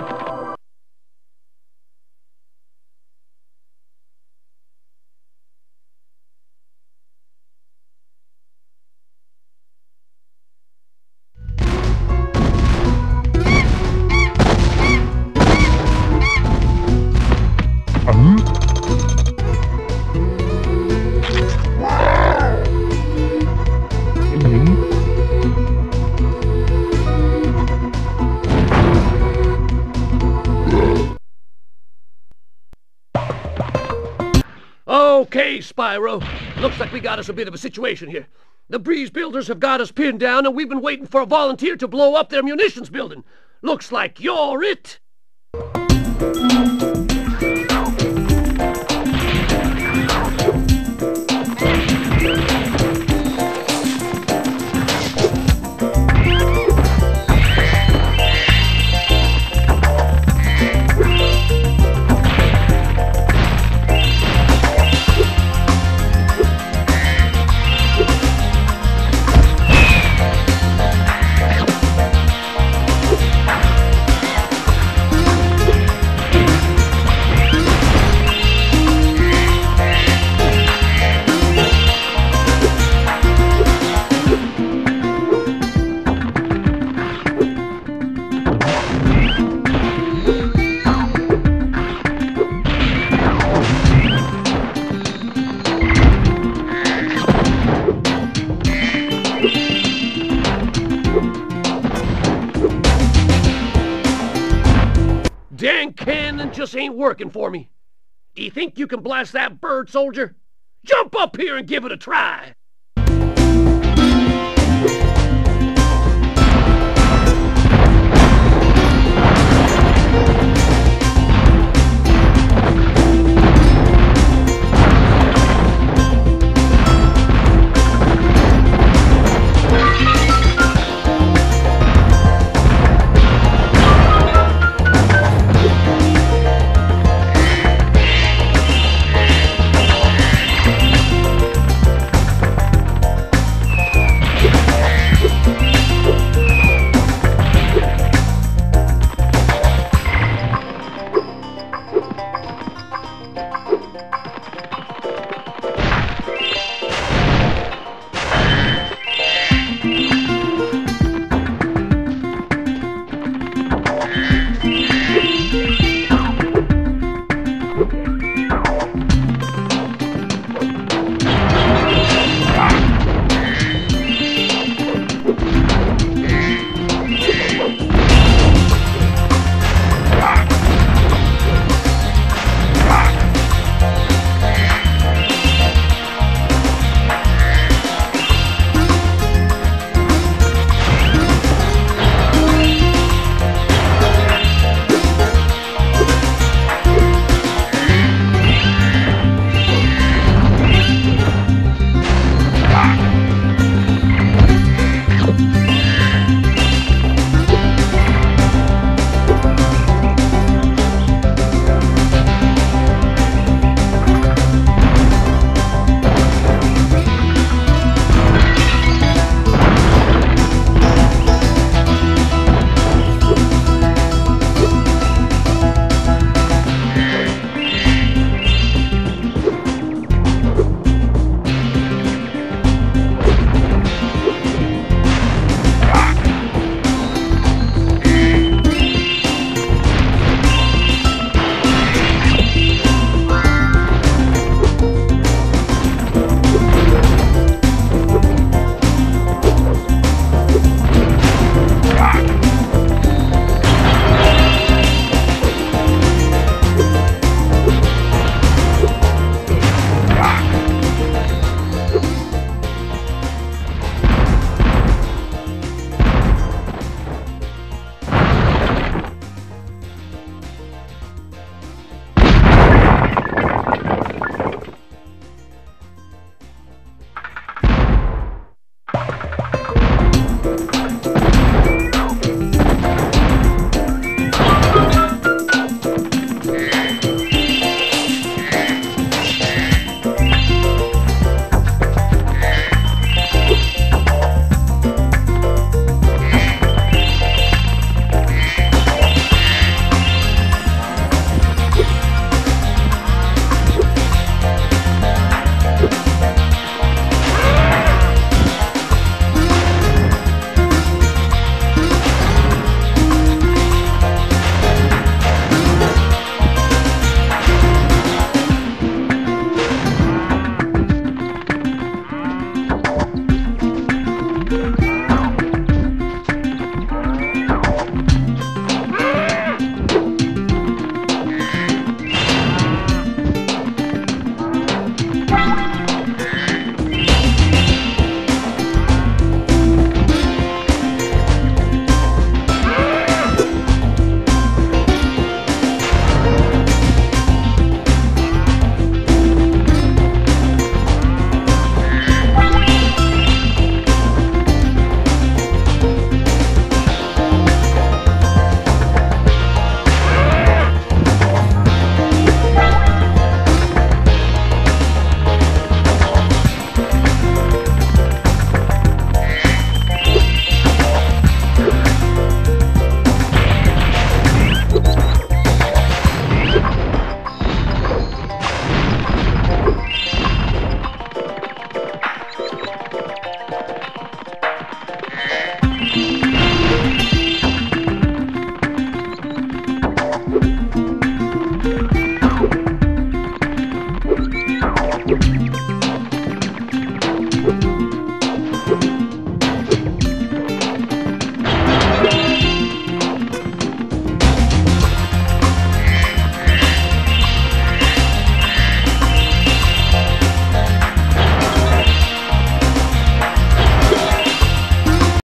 you. Okay, Spyro. Looks like we got us a bit of a situation here. The Breeze builders have got us pinned down, and we've been waiting for a volunteer to blow up their munitions building. Looks like you're it. Cannon just ain't working for me. Do you think you can blast that bird, soldier? Jump up here and give it a try.